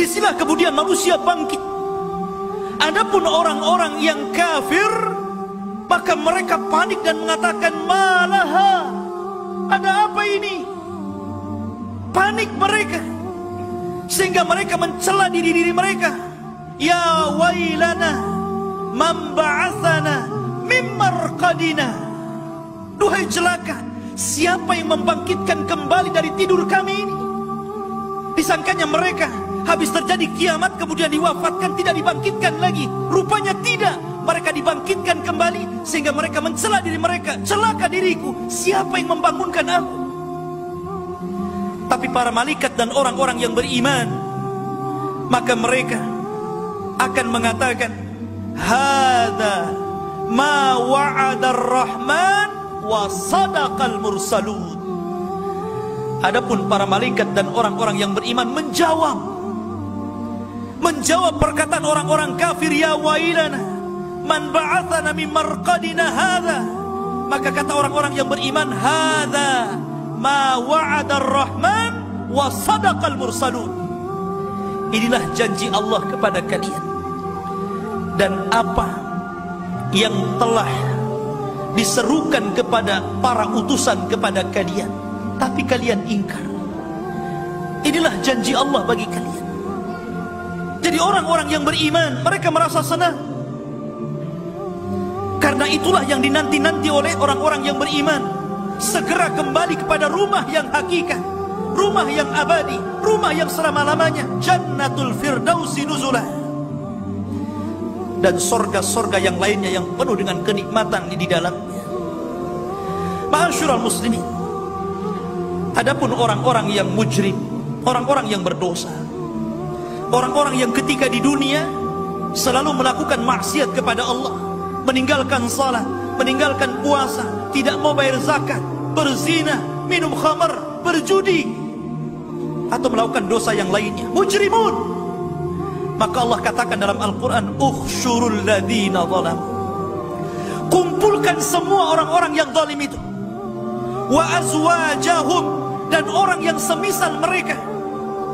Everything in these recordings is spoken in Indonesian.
Di sinilah kemudian manusia bangkit. Adapun orang-orang yang kafir, maka mereka panik dan mengatakan, Malaha, ada apa ini? Panik mereka. Sehingga mereka mencela diri diri mereka. Ya wailana, man ba'athana mimmarqadina. Duhai celaka, siapa yang membangkitkan kembali dari tidur kami ini? Disangkanya mereka habis terjadi kiamat kemudian diwafatkan tidak dibangkitkan lagi. Rupanya tidak. Mereka dibangkitkan kembali sehingga mereka mencela diri mereka. Celaka diriku, siapa yang membangunkan aku? Tapi para malaikat dan orang-orang yang beriman maka mereka akan mengatakan hada ma wa'ada rahman wa sadaqal mursalun Adapun para malaikat dan orang-orang yang beriman menjawab menjawab perkataan orang-orang kafir ya wailana man ba'athana min marqadina hadha. Maka kata orang-orang yang beriman hadha ma wa'ada rahman wa sadaqal mursalun. Inilah janji Allah kepada kalian. Dan apa yang telah diserukan kepada para utusan kepada kalian. Tapi kalian ingkar. Inilah janji Allah bagi kalian jadi orang-orang yang beriman. Mereka merasa senang. Karena itulah yang dinanti-nanti oleh orang-orang yang beriman. Segera kembali kepada rumah yang hakikat rumah yang abadi rumah yang selama-lamanya jannatul firdausi nuzulah dan sorga-sorga yang lainnya yang penuh dengan kenikmatan di dalamnya. Ma'asyiral muslimin Adapun orang-orang yang mujrim, orang-orang yang berdosa, orang-orang yang ketika di dunia selalu melakukan maksiat kepada Allah, meninggalkan salat, meninggalkan puasa, tidak mau bayar zakat, berzina, minum khamar, berjudi, atau melakukan dosa yang lainnya, mujrimun. Maka Allah katakan dalam Al-Quran, zalam. Kumpulkan semua orang-orang yang zalim itu. Wa azwajahum dan orang yang semisal mereka.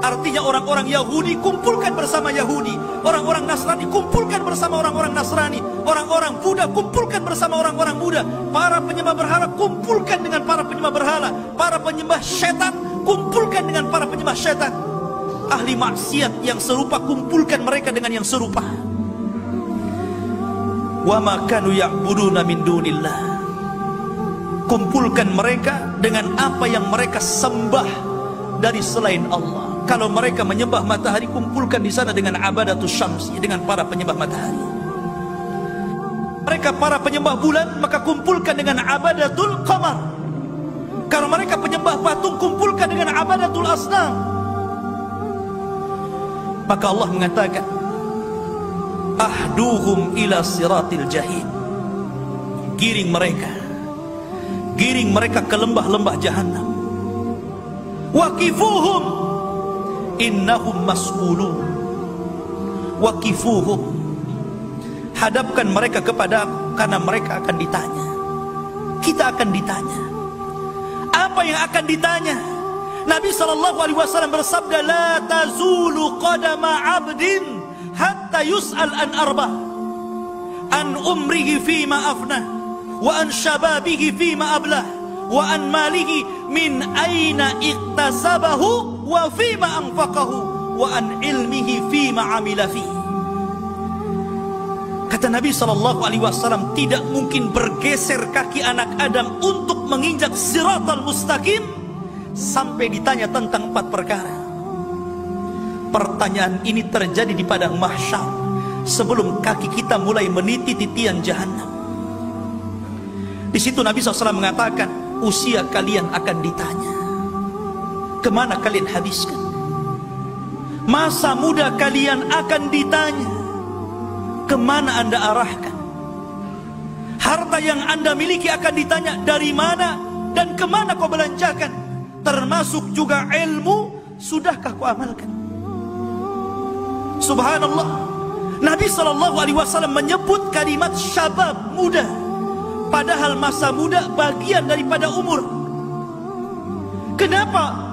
Artinya orang-orang Yahudi kumpulkan bersama Yahudi, orang-orang Nasrani kumpulkan bersama orang-orang Nasrani, orang-orang Buddha kumpulkan bersama orang-orang Buddha, para penyembah berhala kumpulkan dengan para penyembah berhala, para penyembah setan kumpulkan dengan para penyembah setan. Ahli maksiat yang serupa kumpulkan mereka dengan yang serupa. Wa ma kanu ya'buduna min dunillah kumpulkan mereka dengan apa yang mereka sembah dari selain Allah. Kalau mereka menyembah matahari, kumpulkan di sana dengan abadatus syamsi, dengan para penyembah matahari. Mereka para penyembah bulan, maka kumpulkan dengan abadatul qamar. Kalau mereka penyembah patung, kumpulkan dengan abadatul asnam. Maka Allah mengatakan, Ahduhum ila siratil jahim. Giring mereka giring mereka ke lembah-lembah jahanam waqifuhum innahum mas'ulun. Waqifuhum hadapkan mereka kepada karena mereka akan ditanya. Kita akan ditanya. Apa yang akan ditanya? Nabi sallallahu alaihi wasallam bersabda la tazulu qadama 'abdin hatta yus'al an arba. An umrihi fima afna wa an shababihi fima abla wa an malihi min aina iktasabahu wa fima anfaqahu wa an ilmihi fima amila fi. Kata Nabi Sallallahu Alaihi Wasallam tidak mungkin bergeser kaki anak Adam untuk menginjak siratal mustaqim sampai ditanya tentang empat perkara. Pertanyaan ini terjadi di padang mahsyar sebelum kaki kita mulai meniti titian jahanam. Di situ Nabi SAW mengatakan, usia kalian akan ditanya. Ke mana kalian habiskan? Masa muda kalian akan ditanya. Ke mana anda arahkan? Harta yang anda miliki akan ditanya dari mana dan ke mana kau belanjakan. Termasuk juga ilmu, sudahkah kau amalkan? Subhanallah. Nabi SAW menyebut kalimat syabab muda Padahal masa muda bagian daripada umur. Kenapa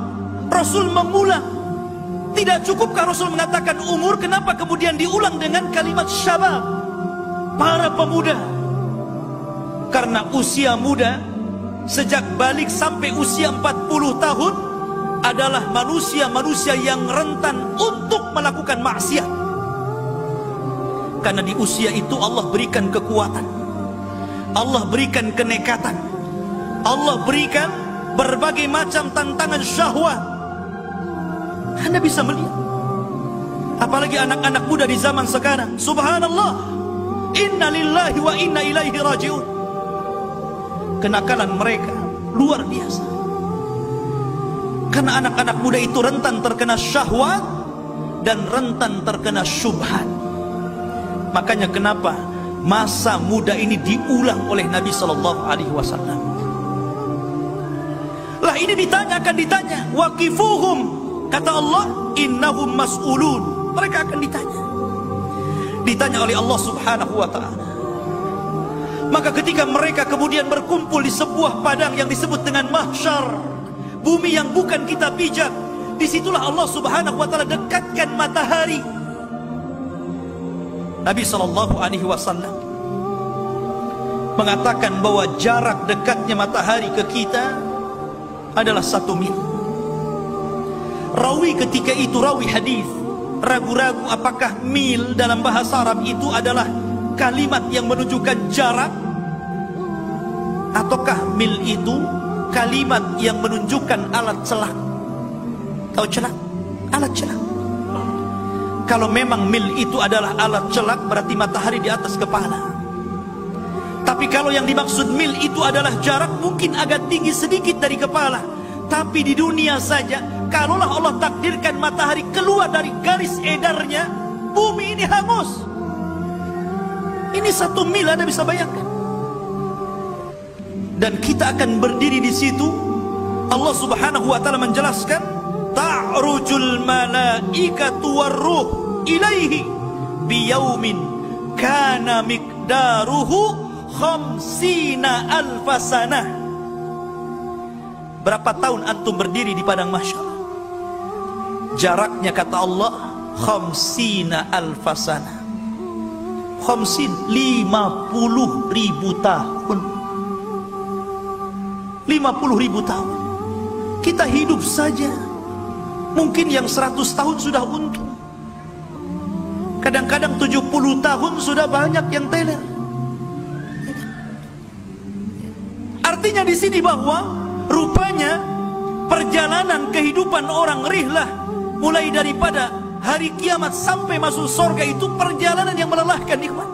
Rasul mengulang? Tidak cukupkah Rasul mengatakan umur? Kenapa kemudian diulang dengan kalimat syabab? Para pemuda. Karena usia muda Sejak balik sampai usia 40 tahun Adalah manusia-manusia yang rentan Untuk melakukan maksiat. Karena di usia itu Allah berikan kekuatan. Allah berikan kenekatan. Allah berikan berbagai macam tantangan syahwat anda bisa melihat. Apalagi anak-anak muda di zaman sekarang. Subhanallah. Inna lillahi wa inna ilaihi rajiun. Kenakalan mereka luar biasa. Karena anak-anak muda itu rentan terkena syahwat dan rentan terkena syubhat. Makanya kenapa masa muda ini diulang oleh Nabi Sallallahu Alaihi Wasallam. Lah ini ditanya akan ditanya, wakifuhum Kata Allah, innahum mas'ulun. Mereka akan ditanya. Ditanya oleh Allah Subhanahu wa taala. Maka ketika mereka kemudian berkumpul di sebuah padang yang disebut dengan mahsyar, bumi yang bukan kita pijak, disitulah Allah Subhanahu wa taala dekatkan matahari. Nabi sallallahu alaihi wasallam mengatakan bahwa jarak dekatnya matahari ke kita adalah satu mil. Rawi ketika itu rawi hadis. Ragu-ragu apakah mil dalam bahasa Arab itu adalah kalimat yang menunjukkan jarak? Ataukah mil itu kalimat yang menunjukkan alat celak tahu celak alat celak kalau memang mil itu adalah alat celak berarti matahari di atas kepala. Tapi kalau yang dimaksud mil itu adalah jarak mungkin agak tinggi sedikit dari kepala. Tapi di dunia saja Kalaulah Allah takdirkan matahari keluar dari garis edarnya, bumi ini hangus. Ini satu mil Anda bisa bayangkan. Dan kita akan berdiri di situ. Allah Subhanahu wa taala menjelaskan, ta'rujul malaikatu warruh ilaihi biyaumin kana miqdaruhu khamsina alfasanah. Berapa tahun antum berdiri di padang mahsyar? Jaraknya kata Allah Khamsina alfasana Khamsin lima puluh ribu tahun. Lima puluh ribu tahun. Kita hidup saja. Mungkin yang seratus tahun sudah untung. Kadang-kadang tujuh puluh tahun sudah banyak yang teler. Artinya di sini bahwa rupanya perjalanan kehidupan orang rihlah mulai daripada hari kiamat sampai masuk surga itu perjalanan yang melelahkan nikmat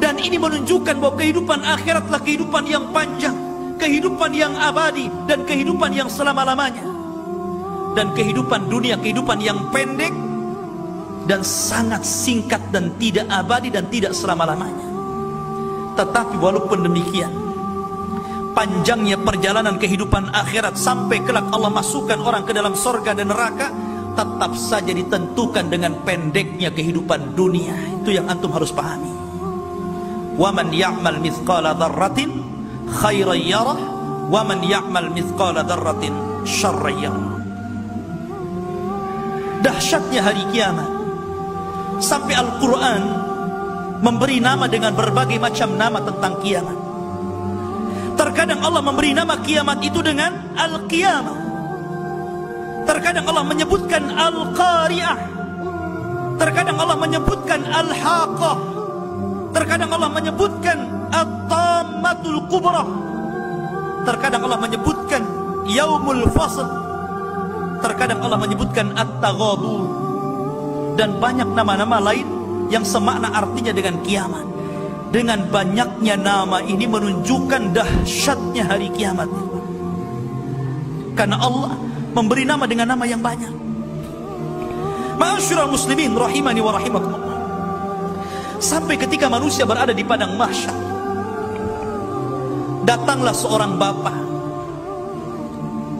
dan ini menunjukkan bahwa kehidupan akhiratlah kehidupan yang panjang kehidupan yang abadi dan kehidupan yang selama-lamanya. Dan kehidupan dunia kehidupan yang pendek dan sangat singkat dan tidak abadi dan tidak selama-lamanya. Tetapi walaupun demikian panjangnya perjalanan kehidupan akhirat sampai kelak Allah masukkan orang ke dalam sorga dan neraka tetap saja ditentukan dengan pendeknya kehidupan dunia. Itu yang antum harus pahami. Wa man ya'mal mithqala dzarratin khairan yarah wa man ya'mal mithqala dzarratin syarran yarah. Dahsyatnya hari kiamat. Sampai Al-Qur'an memberi nama dengan berbagai macam nama tentang kiamat. Terkadang Allah memberi nama kiamat itu dengan Al-Qiyamah. Terkadang Allah menyebutkan Al-Qari'ah. Terkadang Allah menyebutkan Al-Haqah. Terkadang Allah menyebutkan At-Tamatul Kubra. Terkadang Allah menyebutkan Yaumul Fasl. Terkadang Allah menyebutkan At-Taghabur. Dan banyak nama-nama lain Yang semakna artinya dengan kiamat. Dengan banyaknya nama ini menunjukkan dahsyatnya hari kiamat. Karena Allah memberi nama dengan nama yang banyak. Ma'asyiral muslimin rahimani wa rahimakumullah. Sampai ketika manusia berada di padang mahsyar. Datanglah seorang bapa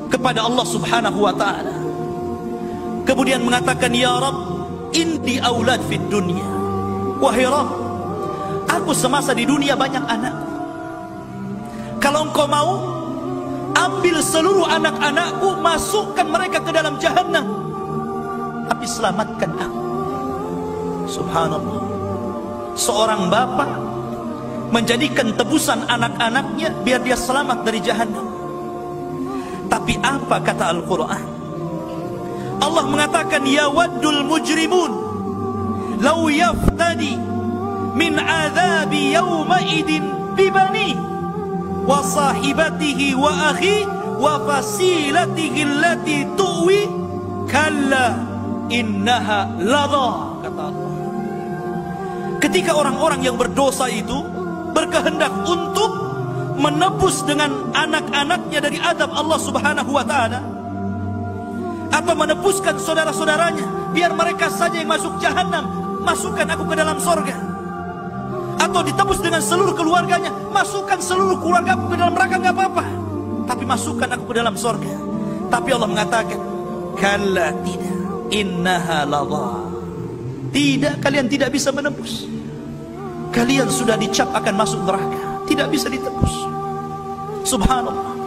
kepada Allah Subhanahu wa taala. Kemudian mengatakan, "Ya Rabb, indi aulad fid dunya." Wahai Rabb, aku semasa di dunia banyak anak. Kalau engkau mau, ambil seluruh anak-anakku masukkan mereka ke dalam jahanam selamatkan aku. Subhanallah. Seorang bapak menjadikan tebusan anak-anaknya biar dia selamat dari jahanam tapi apa kata Al-Quran? Allah mengatakan ya waddul mujrimun lau yaftadi min azabi yawma idin bibani wa sahibatihi wa akhi wa fasilatihi allati tuwi ketika orang-orang yang berdosa itu berkehendak untuk menebus dengan anak-anaknya dari adab Allah Subhanahu wa taala atau menebuskan saudara-saudaranya biar mereka saja yang masuk jahanam masukkan aku ke dalam sorga atau ditebus dengan seluruh keluarganya. Masukkan seluruh keluarga ke dalam neraka nggak apa-apa. Tapi masukkan aku ke dalam sorga. Tapi Allah mengatakan kalla tidak innaha ladha. Tidak kalian tidak bisa menebus. Kalian sudah dicap akan masuk neraka. Tidak bisa ditebus. Subhanallah